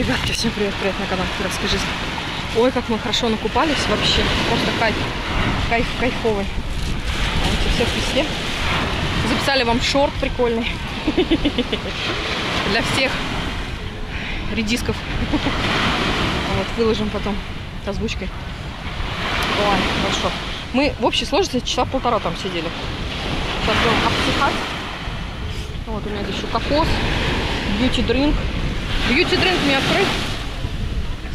Ребятки, всем привет, привет на канал Пиратской жизни. Ой, как мы хорошо накупались вообще. Просто кайф. Кайф кайфовый. Давайте все в песке. Записали вам шорт прикольный. Для всех редисков. Вот, выложим потом с озвучкой. Ой, хорошо. Мы в общей сложности часа полтора там сидели. Сейчас будем обсыхать. Вот у меня здесь еще кокос, бьюти дринк. Бьюти дринк мне открыть.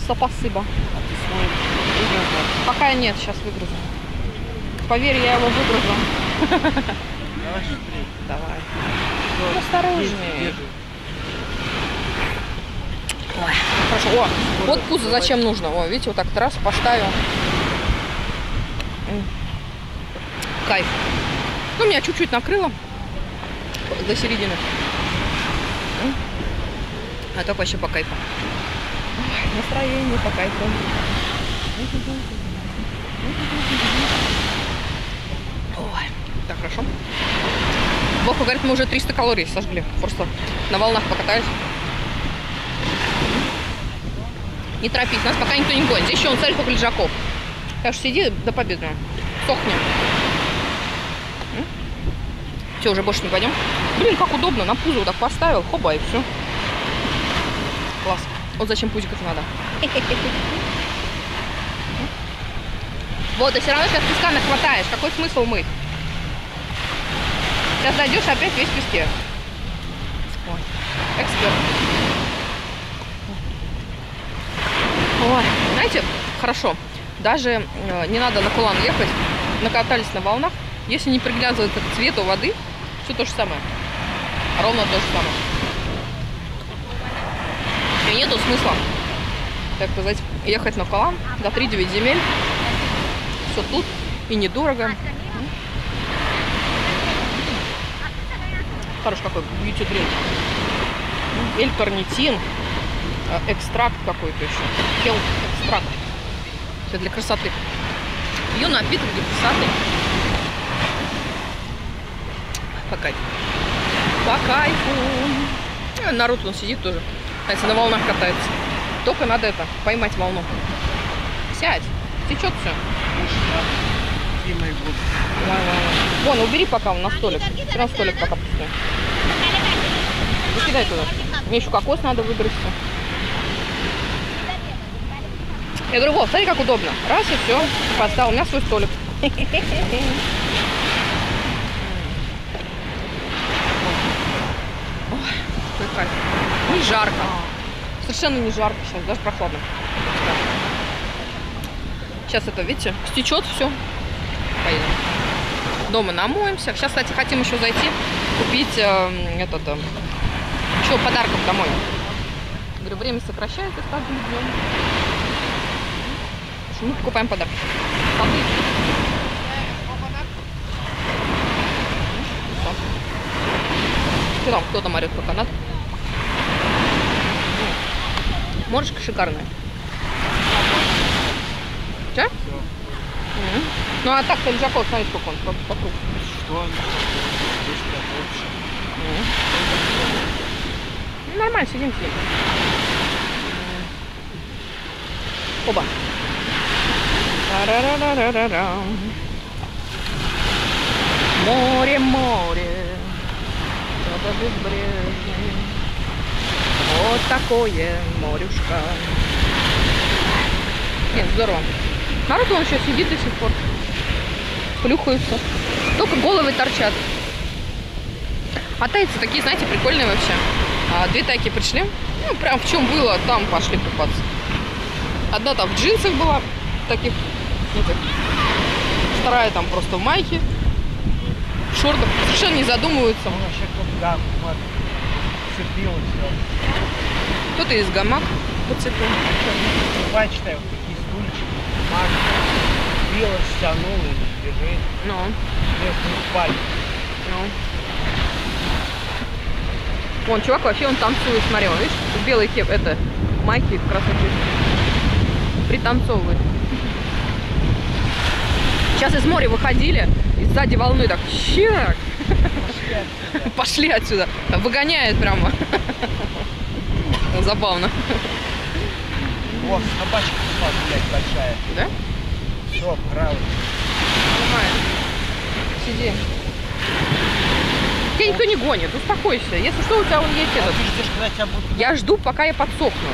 Спасибо. Пока нет, сейчас выгрузу. Поверь, я его выгрузу. Давай. Ну, осторожнее. Ой, хорошо. О, вот пузо зачем нужно. О, видите, вот так раз поставил. Кайф. Ну, меня чуть-чуть накрыло до середины. А так вообще по кайфу. Ой, Настроение по кайфу. Ой, так хорошо. Вовка говорит, мы уже 300 калорий сожгли. Просто на волнах покатались. Не торопись, нас пока никто не гонит. Здесь еще он цель только лежаков. Так что сиди до победы. Сохни. Все, уже больше не пойдем. Блин, как удобно. На пузо вот так поставил. Хоба, и все. Класс. Вот зачем пузик это надо. Вот, и все равно сейчас песка нахватаешь. Какой смысл мыть? Сейчас дойдешь опять весь в песке. Эксперт. Ой, знаете, хорошо. Даже э, не надо на кулан ехать. Накатались на волнах. Если не приглядываться к цвету воды, все то же самое. Ровно то же самое. Нету смысла, так сказать, ехать на колан до 3-9 земель. Все тут и недорого. Хорош какой бьюти дринк. Эль-карнитин. э, Экстракт какой-то еще. Хелп экстракт. Все для красоты. Ее напиток для красоты. По кайфу. По кайфу. Народ он сидит тоже. Кстати, на волнах катается. Только надо это, поймать волну. Сядь. Течет все. Вон, убери пока он на столик. Все равно столик пока пустой. Выкидай туда. Мне еще кокос надо выгрызть. Я говорю, Вов, смотри, как удобно. Раз и все. Поставил. У меня свой столик. Ой, какой кайф. Не жарко. Совершенно не жарко сейчас, даже прохладно. Сейчас это, видите, стечет все. Поедем. Дома намоемся. Сейчас, кстати, хотим еще зайти купить э, этот, э, еще подарков домой. Говорю, время сокращается с каждым днем. Мы покупаем подарки. Что там, кто там орет про канат? Моржка шикарная. Че? Ну а так-то лежаков, смотри, сколько он по, по кругу. Что? Ну, нормально, сидим, сидим. Оба. Море, море, это безбрежное. Вот такое морюшка. Нет, здорово. Народ он еще сидит до сих пор. Плюхаются. Только головы торчат. А тайцы такие, знаете, прикольные вообще. А, две тайки пришли. Ну, прям в чем было, там пошли купаться. Одна там в джинсах была, таких, этих. Вторая там просто в майке, в шортах. Совершенно не задумываются. Он вообще как гам, вот. Цепилось все. Кто-то из гамак подцепил. Бачите, вот такие стульчики, маг. Било, стянул и лежит. Ну, Если не спали. ну. Вон, чувак вообще он танцует, смотри, он, видишь, в белой кеп, это, майки красоты. Пританцовывает. Сейчас из моря выходили, и сзади волны так щирак. Пошли отсюда. Выгоняет прямо. Забавно. О, собачка пошла гулять большая. Да? Все, правильно. Нормально. Сиди. Тебя никто не гонит, успокойся. Если что, у тебя он есть А этот. ты ждешь, когда тебя будут... Я жду, пока я подсохну.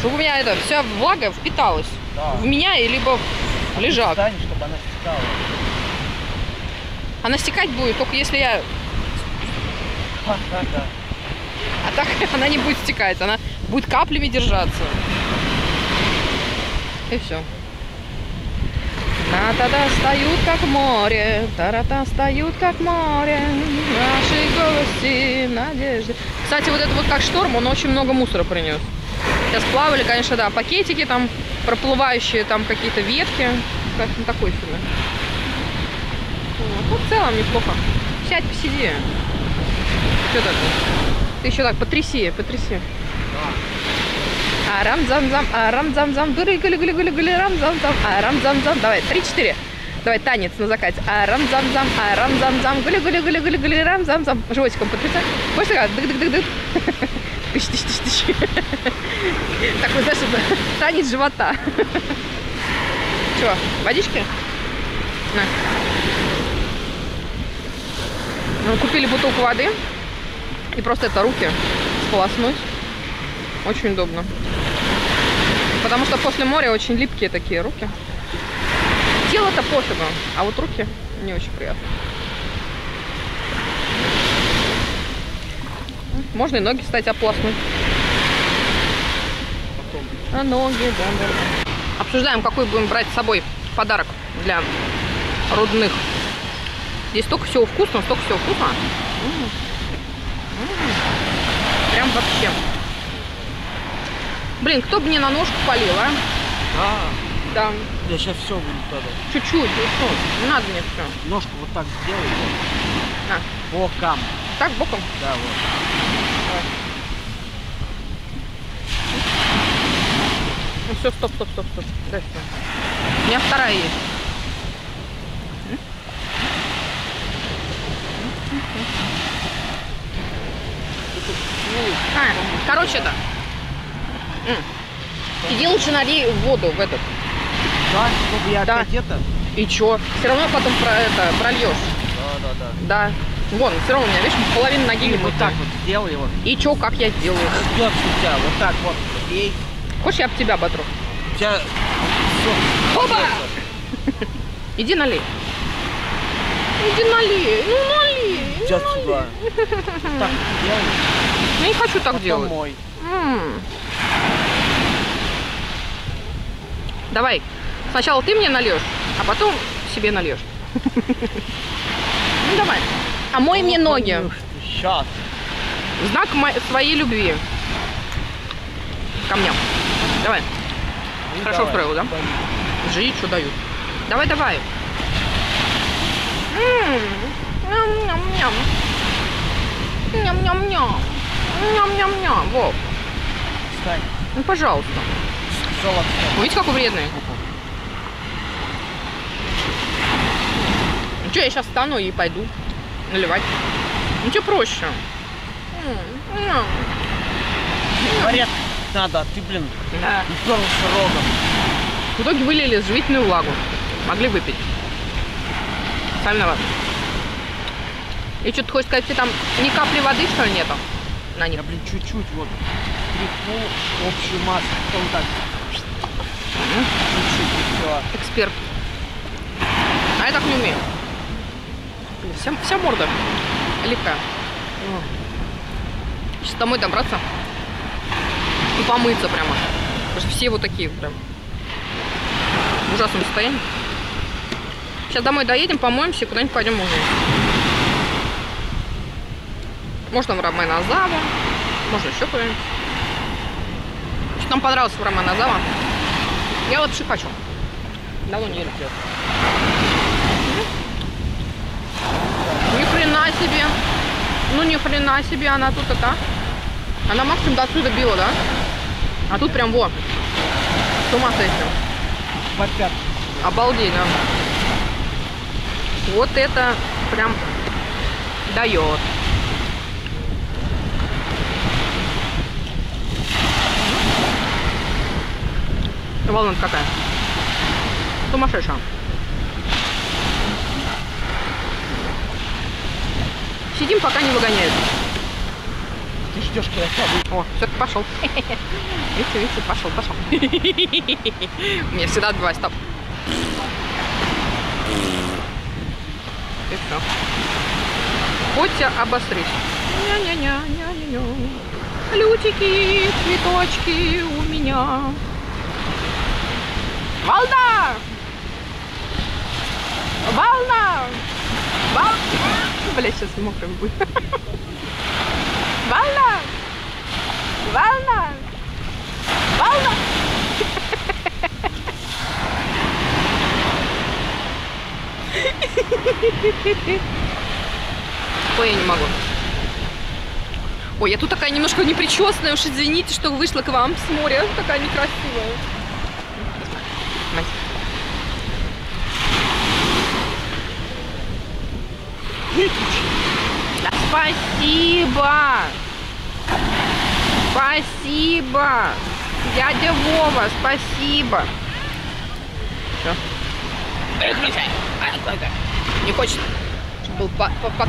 Чтобы у меня это, вся влага впиталась Да. в меня и либо в лежак. Встань, чтобы она стекала. Она стекать будет, только если я... А так она не будет стекать, она будет каплями держаться. И все. Та-та-та встают как море, та-та встают как море, наши гости, надежды. Кстати, вот это вот как шторм, он очень много мусора принес. Сейчас плавали, конечно, да, пакетики там, проплывающие там какие-то ветки. Как ну, такой себе. Вот. Ну, в целом неплохо. Сядь, посиди. Что так? Ты еще так, потряси, потряси. Арам зам зам, арам зам зам, гули гули гули гули гули, рам зам зам, арам зам зам. Давай, три-четыре. Давай, танец на закате. Арам зам зам, арам зам зам, гули гули гули гули гули, рам зам зам. Животиком потрясай. Можешь такая, дык дык дык дык. Тыщ тыщ тыщ тыщ. Такой, знаешь, танец живота. Чего, водички? На. Ну, купили бутылку воды и просто это руки сполоснуть. Очень удобно. Потому что после моря очень липкие такие руки. Тело-то пофигу, а вот руки не очень приятно. Можно и ноги, кстати, ополоснуть. А ноги, да, да. Обсуждаем, какой будем брать с собой подарок для родных. Здесь столько всего вкусного, столько всего вкусного. М. М. Прям вообще. Блин, кто бы мне на ножку полил, а? Да. Да, Я сейчас все буду тогда. чуть-чуть, ну что, не надо мне все. Ножку вот так сделай. На. Боком. Так, боком. Да, вот. Ну все, стоп, стоп, стоп, стоп. Дай сюда. У меня вторая есть. А, короче. М. Иди лучше налей воду в этот. Да, чтобы я Да. опять это. И чё? Все равно потом про это прольешь. Да, да, да. Да. Вон, все равно у меня, видишь, половина ноги не вот так вот сделай его. И чё, как я сделаю? Ждет у тебя. Вот так вот. Ей. Хочешь, я об тебя оботру? У тебя. Опа! Иди налей. Иди налей. Ну налей. ну, Сейчас налей. сюда. Так делай. Я не хочу так Потом делать. мой. М. Давай. Сначала ты мне нальешь, а потом себе нальешь. Ну давай. А мой мне ноги. Сейчас. Знак своей любви. Ко мне. Давай. Хорошо устроил, да? Жри, что дают. Давай, давай. М, Ням-ням-ням. Ням-ням-ням. Ням-ням-ням. Вов, Встань. ну пожалуйста. Золото. Видите, какой вредный? Ну что, я сейчас встану и пойду наливать. Ну что проще? Порядок надо, а ты, блин, Да. уперлся рогом. В итоге вылили живительную влагу. Могли выпить. Сами виноваты. И что, ты хочешь сказать, тебе там ни капли воды, что ли, нету? На них. Я, блин, чуть-чуть вот тряхну общую массу, потом так. Чуть-чуть, все. Эксперт. А я так не умею. Блин, вся, вся морда липкая. Сейчас домой добраться и помыться прямо. Потому что все вот такие прям в ужасном состоянии. Сейчас домой доедем, помоемся и куда-нибудь пойдем ужинать. Можно в Романозаву, можно еще куда-нибудь. Что нам понравилось в Романозава? Я лапши хочу. Давно не ели. Ни хрена себе. Ну ни хрена себе она тут это. Она максимум до отсюда била, да? А тут прям во. С ума сойти. Обалдеть, да. Вот это прям дает. Волна какая. Сумасшедшая. Сидим, пока не выгоняют. Ты ждешь, когда О, все-таки пошел. Видите, видите, пошел, пошел. Мне всегда отбивай, стоп. И все. Котя, обострись. Ня-ня-ня-ня-ня-ня. Лютики, цветочки у меня. Волна! Волна! Волна! Бля, сейчас мокрым будет. Волна! Волна! Волна! Ой, я не могу. Ой, я тут такая немножко непричесная, уж извините, что вышла к вам с моря. Такая некрасивая. Да, спасибо! Спасибо! Дядя Вова, спасибо! Все. Не хочет, чтобы был по- по-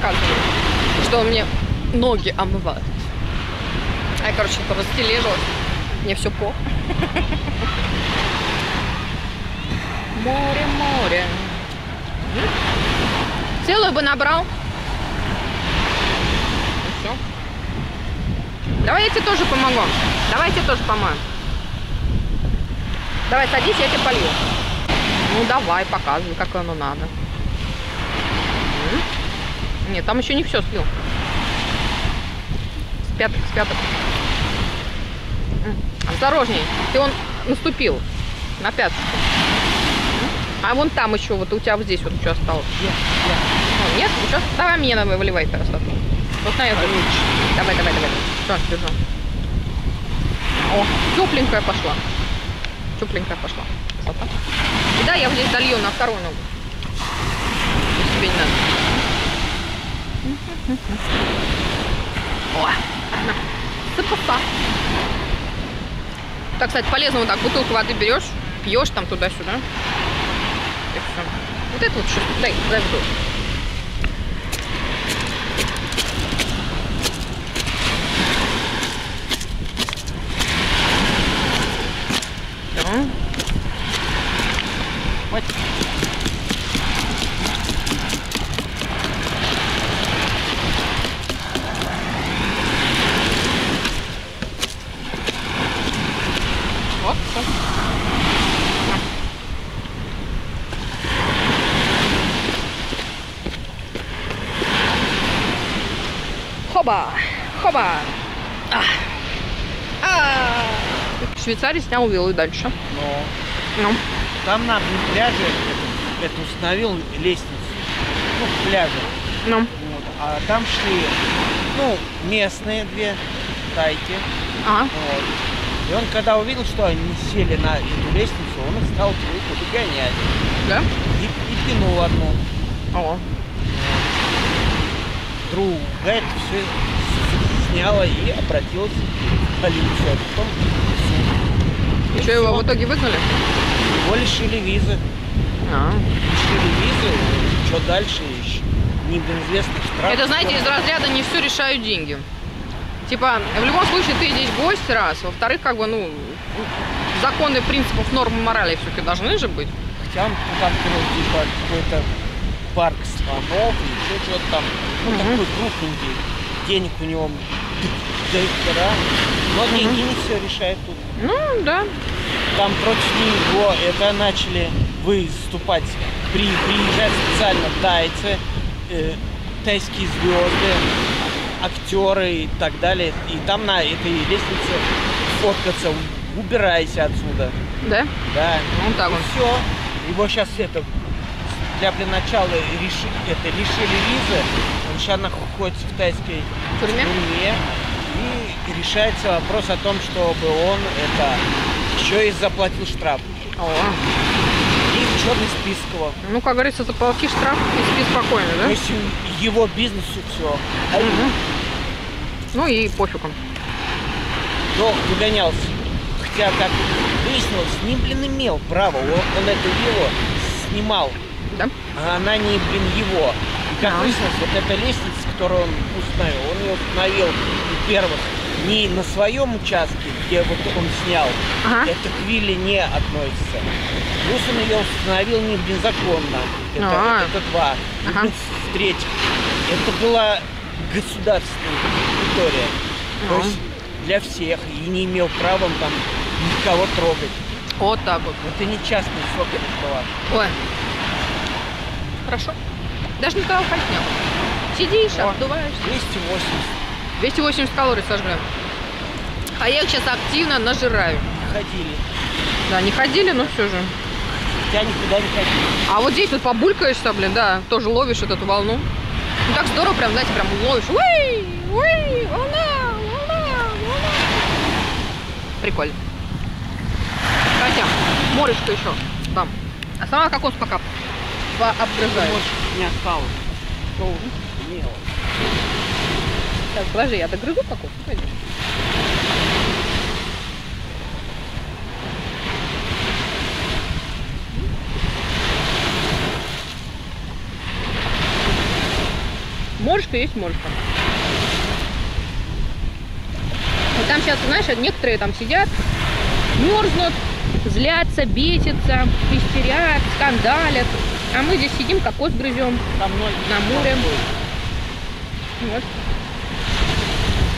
что он мне ноги омывает. А я, короче, порастележилась. Мне все по. Море, море. Целую бы набрал. все. Давай я тебе тоже помогу. Давай я тебе тоже помою. Давай садись, я тебе полью. Ну давай, показывай, как оно надо. Нет, там еще не все слил. С пяток, с пяток. Осторожней, ты он наступил на пяточку. М? А вон там еще, вот у тебя вот здесь вот что осталось. Ну, нет, ничего. Давай мне на- выливай красоту. Вот на эту. Давай, давай, давай. Все, держу. О, тепленькая пошла. Тепленькая пошла. Красота. И да, я вот здесь долью на вторую ногу. Если тебе не надо. О, на. Так, кстати, полезно вот так бутылку воды берешь, пьешь там туда-сюда. И все. Вот это вот что? Дай, дай вдох. Всё. Хватит. Вот, всё. Хоба! Хоба! А. А. В Швейцарии снял виллу и дальше. Но Ну, там на пляже это установил лестницу. Ну, к пляжу. ну. Вот. А там шли, ну, местные две тайки. Ага. Вот. И он, когда увидел, что они сели на эту лестницу, он их стал двойку догонять. Да? И, и пинул одну. О. Другая это все сняла и обратилась в полицию. А потом. И что, его в итоге выгнали? Его лишили визы. А. Лишили визы. Что дальше? Еще неизвестных штрафов. Это, знаете, из разряда не все решают деньги. Типа, в любом случае, ты здесь гость раз. Во-вторых, как бы, ну, законы принципов, нормы морали все-таки должны же быть. Хотя он тут открыл типа какой-то парк слонов еще что-то там. Ну, Мгм. такой крупненький. Денег у него до хера. Но деньги не все решает тут. Ну, да. Там против него это начали выступать, при, приезжать специально тайцы, э, тайские звезды, актеры и так далее. И там на этой лестнице фоткаться, убирайся отсюда. Да? Да. Ну, так вот. Все. Его сейчас это для для начала реши, это, лишили визы. Сейчас находится в тайской тюрьме? тюрьме. И решается вопрос о том, чтобы он это еще и заплатил штраф. О. И в черный список его. Ну, как говорится, заплати штраф и спи спокойно, То да? есть у- его бизнесу все. Мгм. Ну и пофиг он. Но выгонялся. Хотя, как выяснилось, с ним, блин, имел право. Он, он эту виллу снимал, Да? а она не, блин, его. Как выяснилось, вот эта лестница, которую он установил, он ее установил, во-первых, не на своем участке, где вот он снял, Ага. это к вилле не относится. Плюс он ее установил не незаконно. Это, А. это два. Ага. В-третьих, это была государственная территория. А. То есть для всех. И не имел права он там никого трогать. Вот так вот. Это не частная собственность была. Ой. Хорошо. Даже не было. Сидишь, О. обдуваешься. 280 280 калорий сожгли. А я их сейчас активно нажираю. ходили. Да, не ходили, но все же. Я никуда не ходил. А вот здесь вот побулькаешься, блин, да, тоже ловишь вот эту волну. Ну так здорово, прям, знаете, прям ловишь. Уи, уи, волна, волна, волна. Прикольно. Хотя, морешко еще там. А сама кокос пока пообгрызаю. Может, не осталось. Что имело. Так, подожди, я догрызу кокос? Пойдем. Моржка есть моржка. И там сейчас, знаешь, некоторые там сидят, мерзнут, злятся, бесятся, истерят, скандалят. А мы здесь сидим, кокос грызем. Там многие На море. Вот.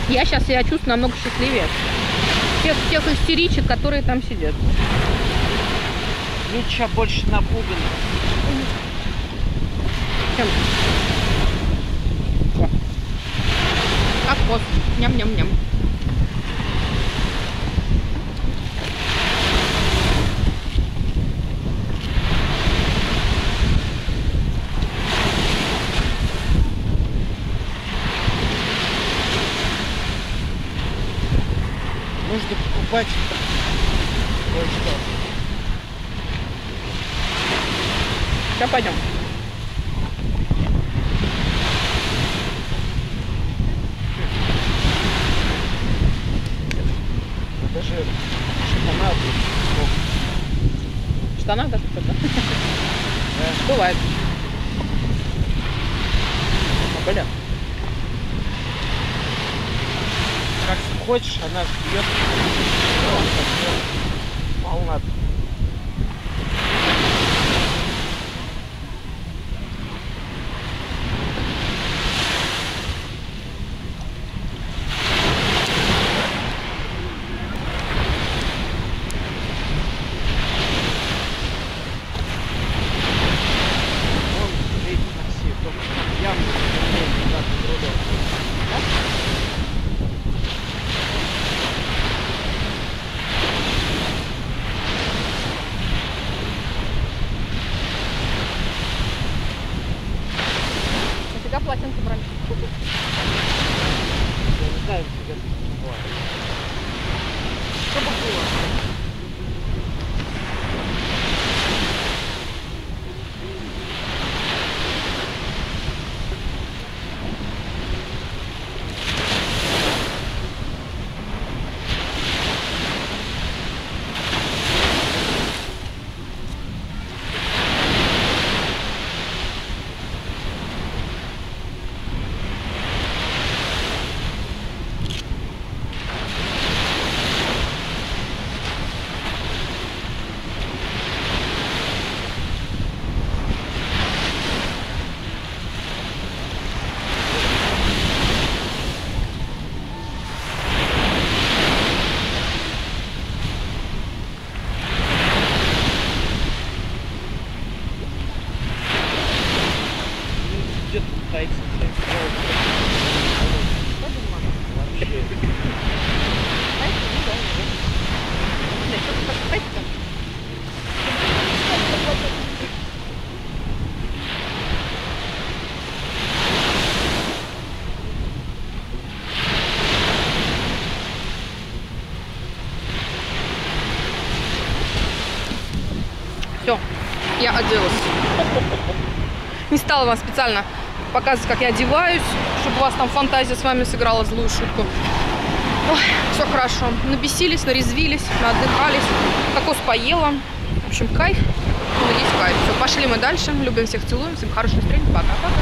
Я сейчас себя чувствую намного счастливее. Тех, тех истеричек, которые там сидят. Люди сейчас больше напуганы. Чем? Кокос. Ням-ням-ням. Нужно покупать кое-что. Сейчас пойдем. Даже шоколад. В штанах даже кто-то. Да. Бывает. Бля. Как хочешь, она бьет. Волна. Вон, видите, такси, только что там яму заполнили, как в руле. Нафига полотенце брали? Я не знаю, где это было. Чтобы было. Где тут тайцы, блядь? Вообще. Все, я оделась. Не стала вам специально показывать, как я одеваюсь, чтобы у вас там фантазия с вами сыграла злую шутку. все хорошо. Набесились, нарезвились, отдыхались. Кокос поела. В общем, кайф. Ну, есть кайф. Все, пошли мы дальше. Любим всех, целуем. Всем хорошего настроения. Пока-пока.